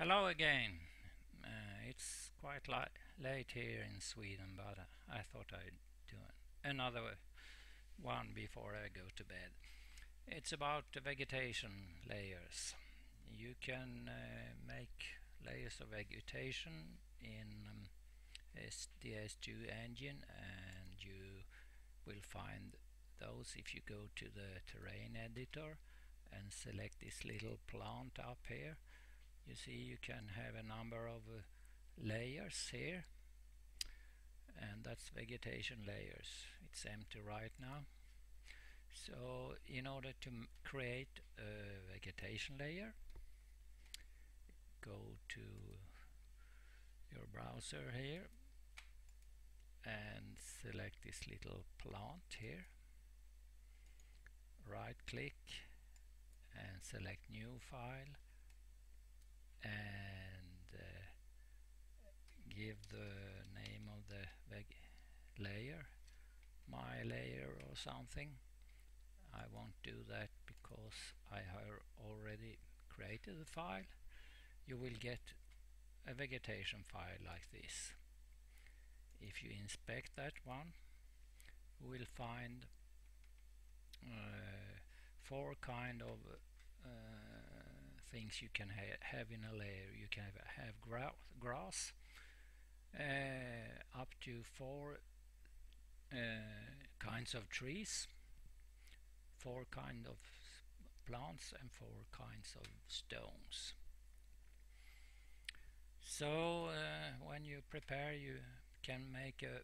Hello again. Uh, it's quite late here in Sweden, but uh, I thought I'd do another one before I go to bed. It's about the vegetation layers. You can uh, make layers of vegetation in um, the S2 engine and you will find those if you go to the terrain editor and select this little plant up here you see you can have a number of uh, layers here and that's vegetation layers. It's empty right now. So in order to create a vegetation layer go to your browser here and select this little plant here. Right click and select new file and uh, give the name of the layer my layer or something. I won't do that because I have already created the file. You will get a vegetation file like this. If you inspect that one you will find uh, four kind of uh, things you can ha have in a layer. You can have, gra grass uh, up to four uh, kinds of trees, four kind of plants and four kinds of stones. So uh, when you prepare you can make a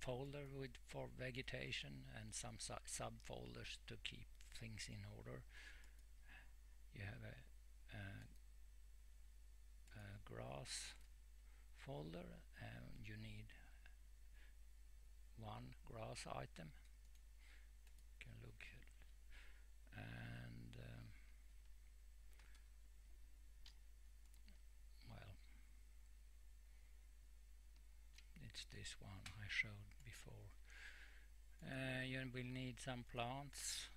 folder with for vegetation and some su subfolders to keep things in order. You have a, a, a grass folder and you need one grass item. You can look and um, well it's this one I showed before. Uh, you will need some plants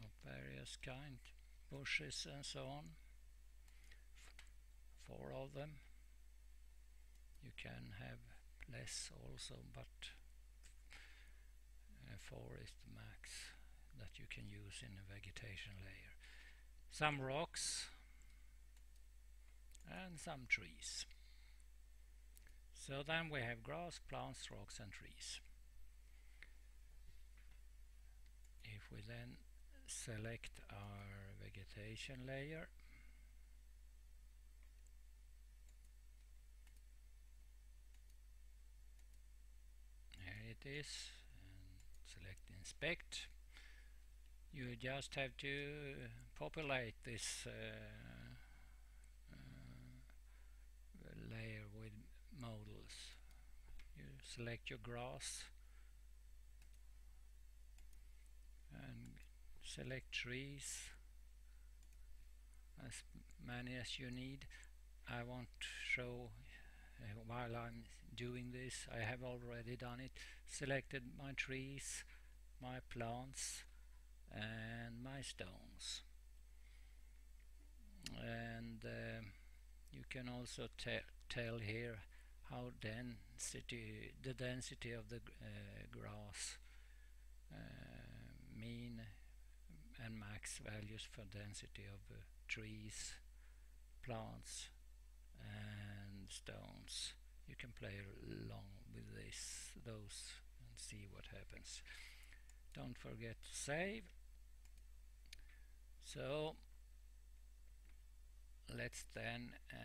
of various kind, bushes and so on. Four of them. You can have less also, but uh, four is the max that you can use in a vegetation layer. Some rocks and some trees. So then we have grass, plants, rocks and trees. If we then select our vegetation layer here it is and select inspect. You just have to populate this uh, uh, layer with models. You select your grass and select trees as many as you need. I won't show while I'm doing this I have already done it selected my trees my plants and my stones. And uh, you can also te tell here how density the density of the uh, grass uh, mean and max values for density of uh, trees, plants and stones. You can play along with this, those and see what happens. Don't forget to save. So let's then uh,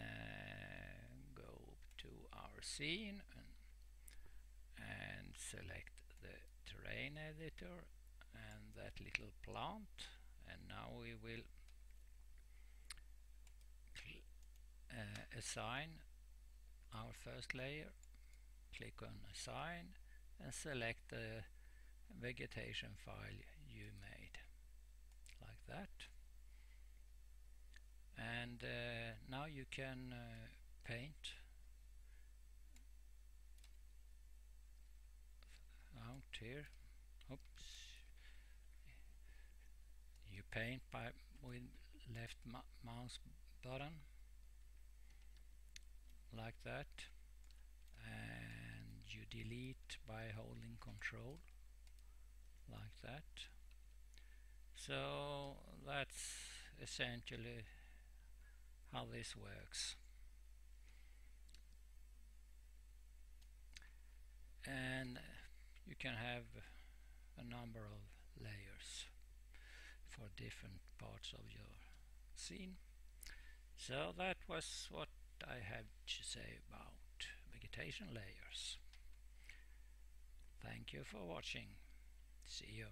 go to our scene and, and select the terrain editor and that little plant and now we will uh, assign our first layer click on assign and select the vegetation file you made. Like that. And uh, now you can uh, paint. Out here. Oops. You paint by with left mouse button like that. And you delete by holding control like that. So that's essentially how this works. And you can have a number of layers for different parts of your scene. So that was what I have to say about vegetation layers. Thank you for watching. See you